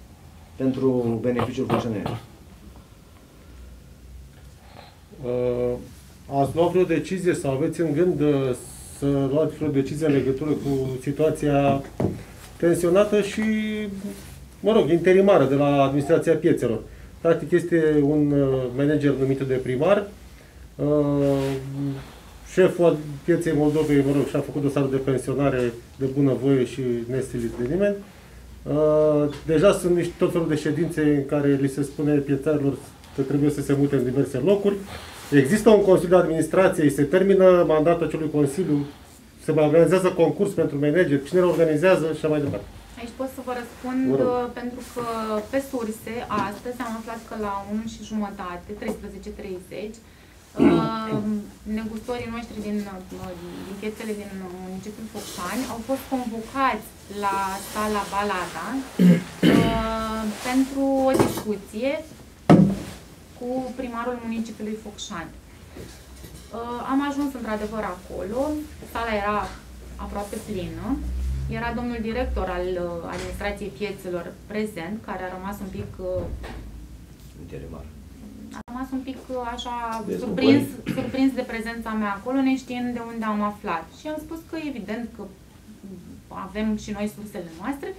pentru beneficiul focșenilor. Uh, ați luat vreo decizie sau aveți în gând uh, să luați vreo decizie în legătură cu situația tensionată și, mă rog, interimară de la administrația piețelor. Practic este un uh, manager numit de primar, uh, șeful al pieței Moldovei, mă rog, și-a făcut dosarul de pensionare de bunăvoie și nestilit de nimeni. Uh, Deja sunt niște tot felul de ședințe în care li se spune piețarilor că trebuie să se mute în diverse locuri. Există un Consiliu de Administrație, se termină mandatul acelui Consiliu, se mai organizează concurs pentru manager, cine îl organizează și așa mai departe. Aici pot să vă răspund Vă rog. uh, pentru că pe surse, astăzi am aflat că la 1 și jumătate, 13.30, uh, negustorii noștri din, uh, din piețele din municipiul Focșani au fost convocați la sala Balada uh, pentru o discuție cu primarul municipiului Focșani. Uh, am ajuns într-adevăr acolo, sala era aproape plină, era domnul director al uh, administrației piețelor prezent, care a rămas un pic uh, Interimar. A rămas un pic uh, așa Dezbucurit. surprins, surprins de prezența mea acolo, neștiind de unde am aflat. Și am spus că evident că avem și noi sursele noastre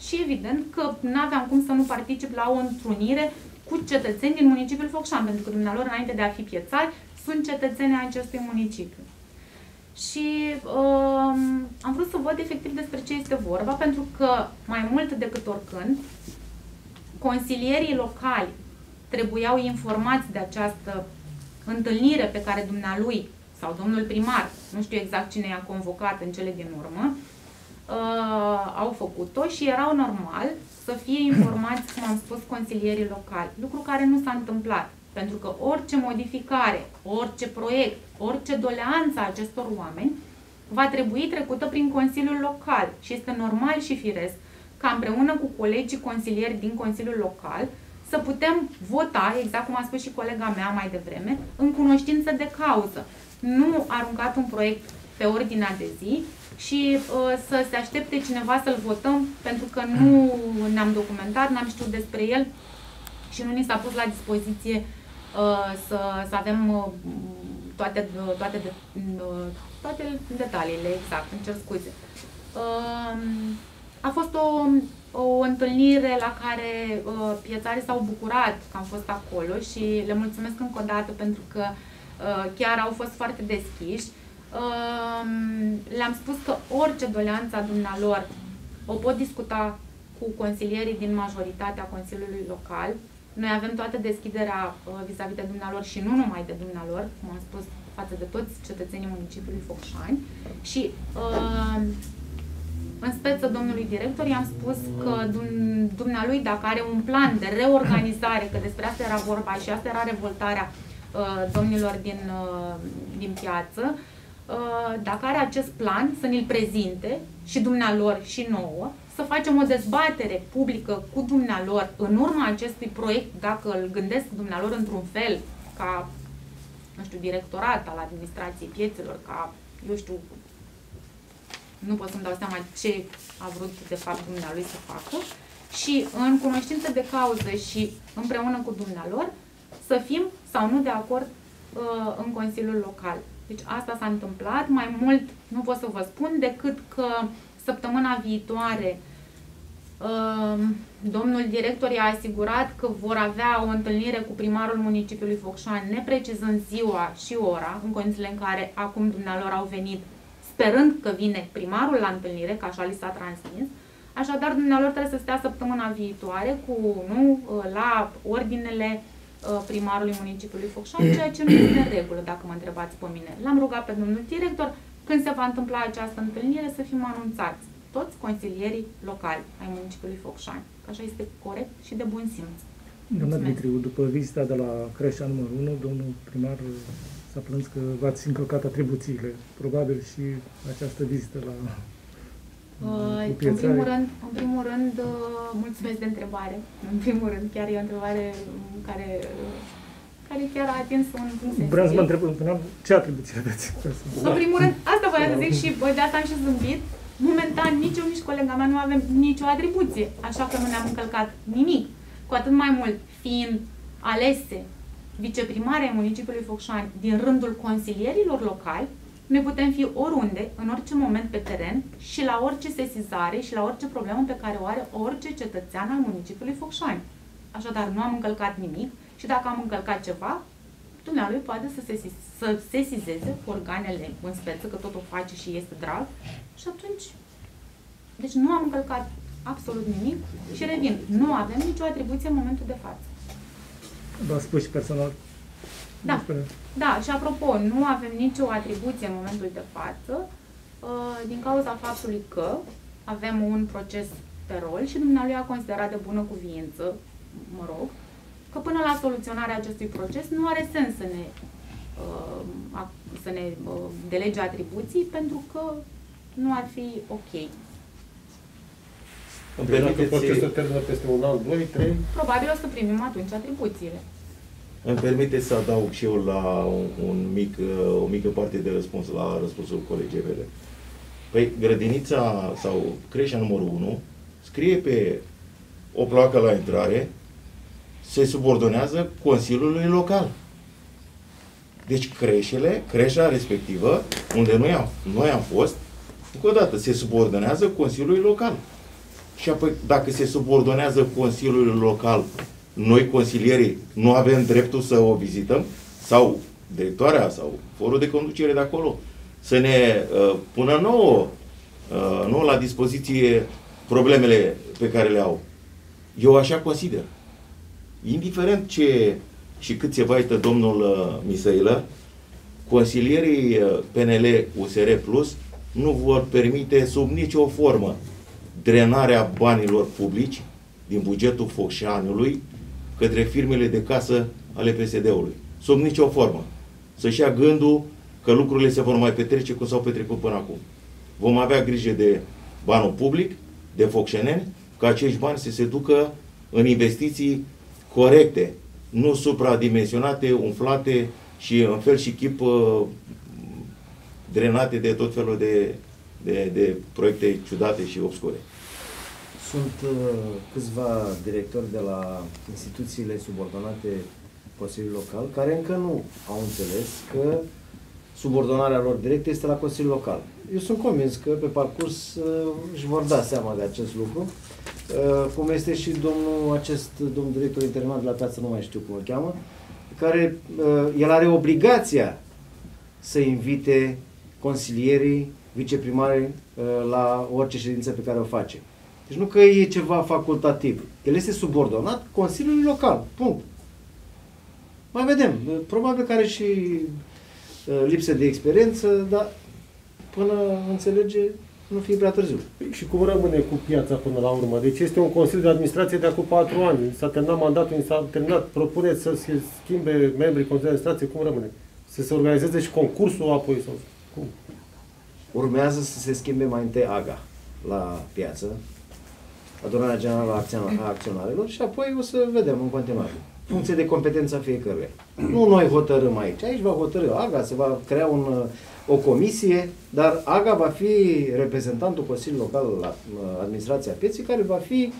și evident că nu aveam cum să nu particip la o întrunire cu cetățeni din municipiul Focșani, pentru că dumnealor, înainte de a fi piețari, sunt cetățeni ai acestui municipiu. Și um, am vrut să văd efectiv despre ce este vorba, pentru că mai mult decât oricând, consilierii locali trebuiau informați de această întâlnire pe care dumnealui sau domnul primar, nu știu exact cine i-a convocat în cele din urmă, uh, au făcut-o și erau normal să fie informați, cum am spus, consilierii locali. Lucru care nu s-a întâmplat. Pentru că orice modificare, orice proiect, orice doleanță a acestor oameni va trebui trecută prin Consiliul Local și este normal și firesc ca împreună cu colegii consilieri din Consiliul Local să putem vota, exact cum a spus și colega mea mai devreme, în cunoștință de cauză. Nu aruncat un proiect pe ordinea de zi și uh, să se aștepte cineva să-l votăm pentru că nu ne-am documentat, n-am știut despre el și nu ni s-a pus la dispoziție uh, să, să avem uh, toate, uh, toate, de, uh, toate detaliile, exact, îmi cer scuze. Uh, a fost o, o întâlnire la care uh, piețarii s-au bucurat că am fost acolo și le mulțumesc încă o dată pentru că uh, chiar au fost foarte deschiși. Uh, le-am spus că orice doleanță a dumnealor o pot discuta cu consilierii din majoritatea Consiliului Local. Noi avem toată deschiderea uh, vis-a-vis de dumnealor și nu numai de dumnealor, cum am spus, față de toți cetățenii municipiului Focșani. Și uh, în speță domnului director i-am spus că dum- dumnealui, dacă are un plan de reorganizare, că despre asta era vorba și asta era revoltarea uh, domnilor din, uh, din piață, uh, dacă are acest plan să ne-l prezinte și dumnealor și nouă, să facem o dezbatere publică cu dumnealor în urma acestui proiect, dacă îl gândesc dumnealor într-un fel, ca, nu știu, directorat al administrației piețelor, ca, eu știu, nu pot să-mi dau seama ce a vrut de fapt dumnealui să facă și în cunoștință de cauză și împreună cu dumnealor să fim sau nu de acord uh, în Consiliul Local. Deci asta s-a întâmplat, mai mult nu pot să vă spun decât că săptămâna viitoare Um, Domnul director i-a asigurat că vor avea o întâlnire cu primarul municipiului Focșani, neprecizând ziua și ora, în condițiile în care acum dumnealor au venit, sperând că vine primarul la întâlnire, că așa li s-a transmis. Așadar, dumnealor trebuie să stea săptămâna viitoare cu, nu, la ordinele uh, primarului municipiului Focșani, ceea ce nu este în regulă, dacă mă întrebați pe mine. L-am rugat pe domnul director, când se va întâmpla această întâlnire, să fim anunțați toți consilierii locali ai municipiului Focșani. Că așa este corect și de bun simț. Doamna Dmitriu, după vizita de la creșa numărul 1, domnul primar s-a plâns că v-ați încălcat atribuțiile. Probabil și această vizită la Uh, în primul rând, în primul rând, uh, mulțumesc de întrebare. În primul rând, chiar e o întrebare care, care chiar a atins un punct Vreau să mă întreb, ce atribuții aveți? În primul rând, asta voiam să zic și de asta am și zâmbit. Momentan, nici eu, nici colega mea nu avem nicio atribuție, așa că nu ne-am încălcat nimic. Cu atât mai mult, fiind alese viceprimare municipiului Focșani din rândul consilierilor locali, noi putem fi oriunde, în orice moment pe teren și la orice sesizare și la orice problemă pe care o are orice cetățean al municipiului Focșani. Așadar, nu am încălcat nimic și dacă am încălcat ceva, dumnealui poate să, se, să sesizeze organele în speță, că tot o face și este drag, și atunci, deci nu am încălcat absolut nimic și revin, nu avem nicio atribuție în momentul de față. V-a spus și personal? Da, da, și apropo, nu avem nicio atribuție în momentul de față, uh, din cauza faptului că avem un proces pe rol și dumnealui a considerat de bună cuviință, mă rog, că până la soluționarea acestui proces nu are sens să ne, uh, să ne uh, delege atribuții pentru că nu ar fi ok. Îmi deci dacă procesul termină peste un an, doi, trei? Probabil o să primim atunci atribuțiile. Îmi permite să adaug și eu la un, un mic, o mică parte de răspuns la răspunsul colegii mele. Păi, grădinița sau creșa numărul 1 scrie pe o placă la intrare, se subordonează Consiliului Local. Deci creșele, creșa respectivă, unde noi am, noi am fost, încă o dată, se subordonează Consiliului Local. Și apoi, dacă se subordonează Consiliului Local noi, consilierii, nu avem dreptul să o vizităm sau directoarea sau forul de conducere de acolo să ne uh, pună nouă, uh, nouă la dispoziție problemele pe care le au. Eu așa consider. Indiferent ce și cât se vaită domnul uh, Misăilă, consilierii uh, PNL USR Plus nu vor permite sub nicio formă drenarea banilor publici din bugetul Focșanului către firmele de casă ale PSD-ului. Sub nicio formă. Să-și ia gândul că lucrurile se vor mai petrece cum s-au petrecut până acum. Vom avea grijă de banul public, de focșeneni, ca acești bani să se ducă în investiții corecte, nu supradimensionate, umflate și în fel și chip uh, drenate de tot felul de, de, de proiecte ciudate și obscure. Sunt uh, câțiva directori de la instituțiile subordonate Consiliului Local care încă nu au înțeles că subordonarea lor directă este la Consiliul Local. Eu sunt convins că pe parcurs uh, își vor da seama de acest lucru, uh, cum este și domnul acest domn director interimar de la piață, nu mai știu cum îl cheamă, care uh, el are obligația să invite consilierii, viceprimari uh, la orice ședință pe care o face. Deci nu că e ceva facultativ. El este subordonat Consiliului Local. Punct. Mai vedem. Probabil că are și uh, lipsă de experiență, dar până înțelege, nu fie prea târziu. Păi și cum rămâne cu piața până la urmă? Deci este un Consiliu de Administrație de acum patru ani. S-a terminat mandatul, s-a terminat, propuneți să se schimbe membrii Consiliului de Administrație, cum rămâne? Să se organizeze și concursul apoi sau cum? Urmează să se schimbe mai întâi AGA la piață, adunarea generală a acționarilor și apoi o să vedem în continuare. Funcție de competența fiecăruia. Nu noi hotărâm aici. Aici va hotărâ AGA, se va crea un, o comisie, dar AGA va fi reprezentantul Consiliului Local la administrația pieții, care va fi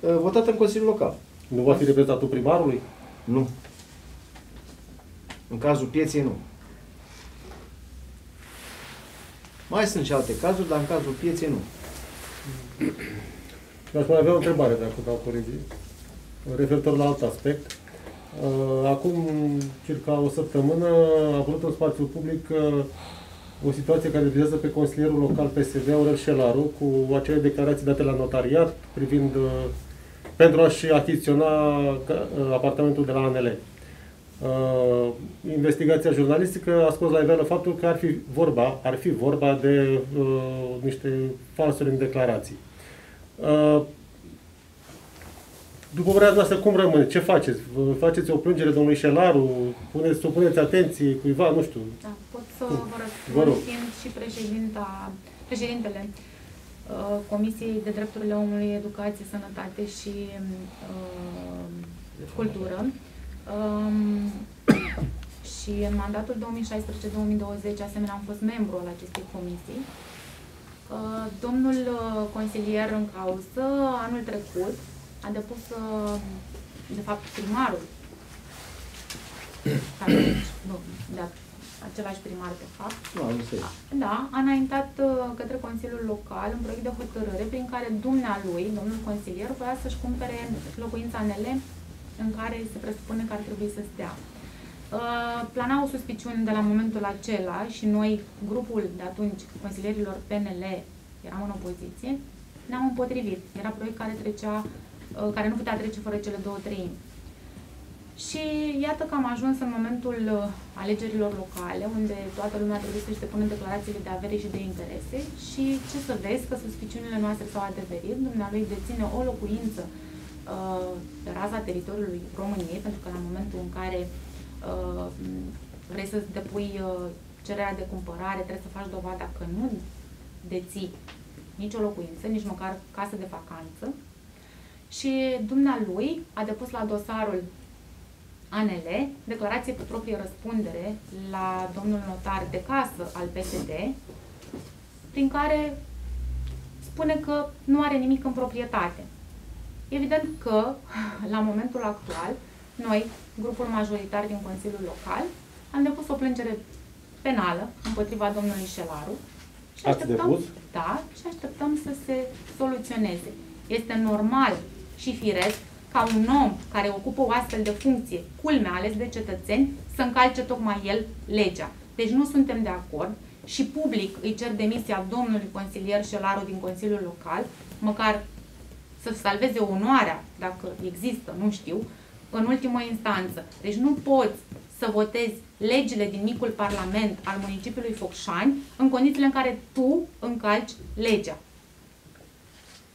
uh, votat în Consiliul Local. Nu va fi reprezentantul primarului? Nu. În cazul pieței, nu. Mai sunt și alte cazuri, dar în cazul pieței, nu. Eu aș mai avea o întrebare, dacă dau corigi, referitor la alt aspect. Uh, Acum circa o săptămână a apărut în spațiul public uh, o situație care vizează pe consilierul local PSD, Aurel Șelaru, cu acele declarații date la notariat privind uh, pentru a-și achiziționa ca- uh, apartamentul de la ANL. Uh, investigația jurnalistică a scos la iveală faptul că ar fi vorba, ar fi vorba de uh, niște falsuri în declarații. Uh, după părerea noastră, cum rămâne? Ce faceți? Vă Faceți o plângere domnului Șelaru? Puneți, supuneți atenție cuiva? Nu știu. Da, pot să Cum? vă Vă rog. răspund, fiind și președinta, președintele uh, Comisiei de Drepturile Omului, Educație, Sănătate și uh, Cultură. Um, și în mandatul 2016-2020, asemenea, am fost membru al acestei comisii. Uh, Domnul uh, consilier în cauză, anul trecut, a depus, uh, de fapt, primarul care, nu, de același primar, de fapt, Nu, am înțeles. da, a înaintat uh, către Consiliul Local un proiect de hotărâre prin care dumnealui, domnul consilier, voia să-și cumpere locuința NL în care se presupune că ar trebui să stea. Uh, Planau suspiciuni de la momentul acela și noi, grupul de atunci, consilierilor PNL, eram în opoziție, ne-am împotrivit. Era proiect care trecea, uh, care nu putea trece fără cele două treimi. Și iată că am ajuns în momentul uh, alegerilor locale, unde toată lumea trebuie să-și depună declarațiile de avere și de interese și ce să vezi, că suspiciunile noastre s-au adeverit, dumnealui deține o locuință uh, pe raza teritoriului României, pentru că la momentul în care uh, vrei să depui uh, cererea de cumpărare, trebuie să faci dovada că nu deții nicio locuință, nici măcar casă de vacanță. Și dumnealui a depus la dosarul ANL, declarație pe proprie răspundere la domnul notar de casă al PSD, prin care spune că nu are nimic în proprietate. Evident că, la momentul actual, noi, grupul majoritar din Consiliul Local, am depus o plângere penală împotriva domnului Șelaru și Ați depus? da, și așteptăm să se soluționeze. Este normal și firesc ca un om care ocupă o astfel de funcție, culmea ales de cetățeni, să încalce tocmai el legea. Deci nu suntem de acord și public îi cer demisia domnului consilier Șelaru din Consiliul Local, măcar să salveze onoarea, dacă există, nu știu, în ultimă instanță. Deci nu poți să votezi legile din micul parlament al municipiului Focșani în condițiile în care tu încalci legea.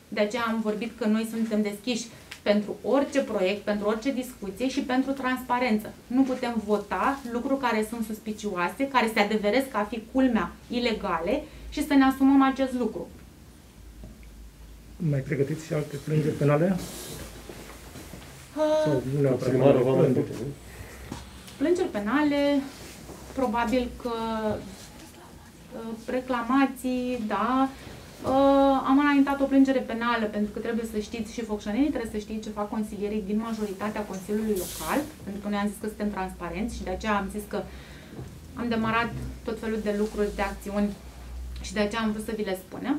De aceea am vorbit că noi suntem deschiși pentru orice proiect, pentru orice discuție și pentru transparență. Nu putem vota lucruri care sunt suspicioase, care se adeveresc a fi culmea ilegale și să ne asumăm acest lucru. Mai pregătiți și alte plângeri penale? Sau nu neapărat Primarul va mai plângeri? spune, nu? Plângeri penale, probabil că uh, reclamații, da. Uh, Am înaintat o plângere penală pentru că trebuie să știți și focșănenii trebuie să știți ce fac consilierii din majoritatea Consiliului Local, pentru că noi am zis că suntem transparenți și de aceea am zis că am demarat tot felul de lucruri, de acțiuni și de aceea am vrut să vi le spunem.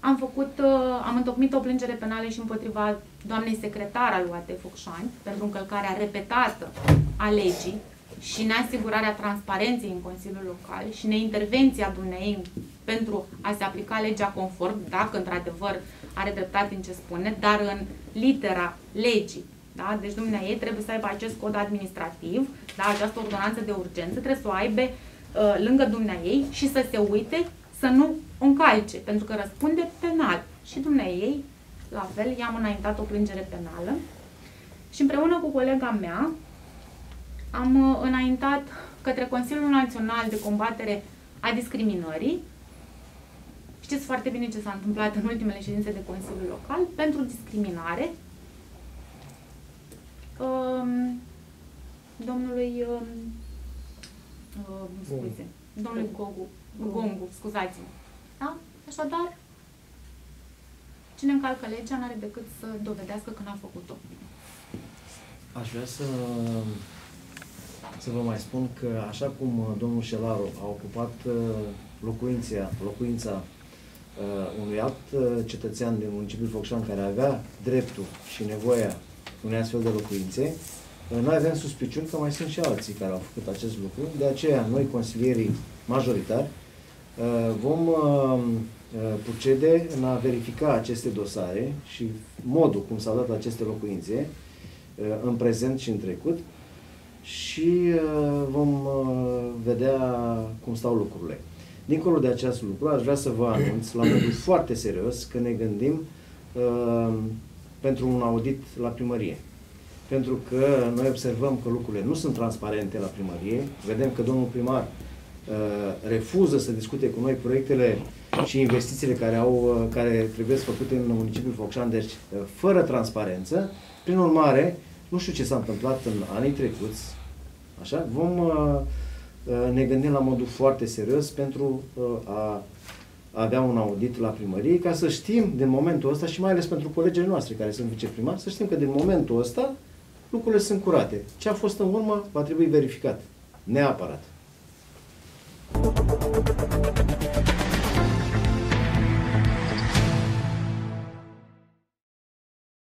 Am făcut, uh, am întocmit o plângere penală și împotriva doamnei secretar al UAT Focșani pentru încălcarea repetată a legii și neasigurarea transparenței în Consiliul Local și neintervenția dumneei pentru a se aplica legea conform, dacă într-adevăr are dreptate în ce spune, dar în litera legii. Da? Deci dumneai trebuie să aibă acest cod administrativ, da? această ordonanță de urgență, trebuie să o aibă uh, lângă dumneai și să se uite să nu o încalce, pentru că răspunde penal. Și dumneai, la fel, i-am înaintat o plângere penală și împreună cu colega mea am uh, înaintat către Consiliul Național de Combatere a Discriminării. Știți foarte bine ce s-a întâmplat în ultimele ședințe de Consiliul Local pentru discriminare. Um, domnului um, um, scuze, domnului Gogu, Gongu, scuzați-mă. Da? Așadar, cine încalcă legea nu are decât să dovedească că n-a făcut-o. Aș vrea să, să vă mai spun că așa cum uh, domnul Șelaru a ocupat uh, locuința, locuința uh, unui alt uh, cetățean din municipiul Focșan care avea dreptul și nevoia unei astfel de locuințe, uh, noi avem suspiciuni că mai sunt și alții care au făcut acest lucru. De aceea, noi, consilierii majoritari, uh, vom uh, uh, procede în a verifica aceste dosare și modul cum s-au dat aceste locuințe uh, în prezent și în trecut și uh, vom uh, vedea cum stau lucrurile. Dincolo de acest lucru, aș vrea să vă anunț la modul foarte serios că ne gândim uh, pentru un audit la primărie. Pentru că noi observăm că lucrurile nu sunt transparente la primărie, vedem că domnul primar uh, refuză să discute cu noi proiectele și investițiile care, au, uh, care trebuie făcute în municipiul Focșan, deci uh, fără transparență. Prin urmare, nu știu ce s-a întâmplat în anii trecuți, așa, vom uh, uh, ne gândim la modul foarte serios pentru uh, a avea un audit la primărie, ca să știm din momentul ăsta și mai ales pentru colegii noastre care sunt viceprimari, să știm că din momentul ăsta lucrurile sunt curate. Ce a fost în urmă va trebui verificat. Neapărat. Música